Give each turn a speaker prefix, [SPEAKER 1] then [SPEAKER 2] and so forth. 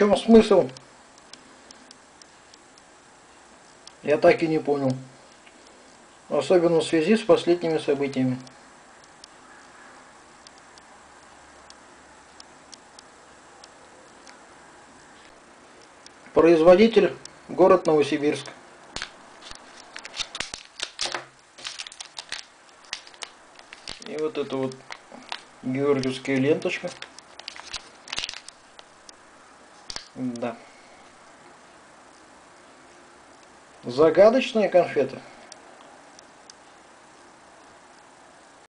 [SPEAKER 1] чем смысл? Я так и не понял. Особенно в связи с последними событиями. Производитель город Новосибирск. И вот это вот георгиевская ленточка. Да. Загадочная конфета.